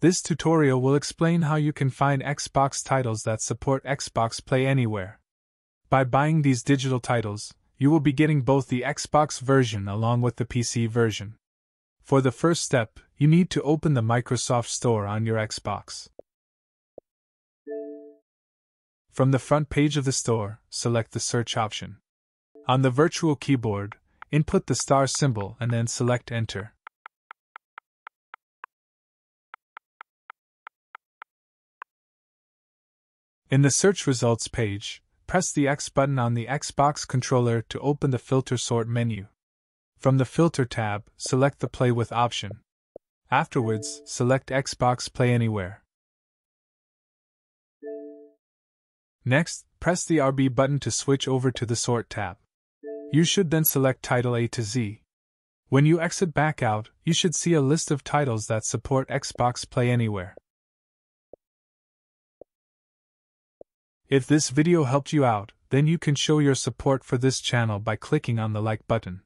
This tutorial will explain how you can find Xbox titles that support Xbox Play Anywhere. By buying these digital titles, you will be getting both the Xbox version along with the PC version. For the first step, you need to open the Microsoft Store on your Xbox. From the front page of the store, select the search option. On the virtual keyboard, input the star symbol and then select Enter. In the search results page, press the X button on the Xbox controller to open the Filter Sort menu. From the Filter tab, select the Play with option. Afterwards, select Xbox Play Anywhere. Next, press the RB button to switch over to the Sort tab. You should then select Title A to Z. When you exit back out, you should see a list of titles that support Xbox Play Anywhere. If this video helped you out, then you can show your support for this channel by clicking on the like button.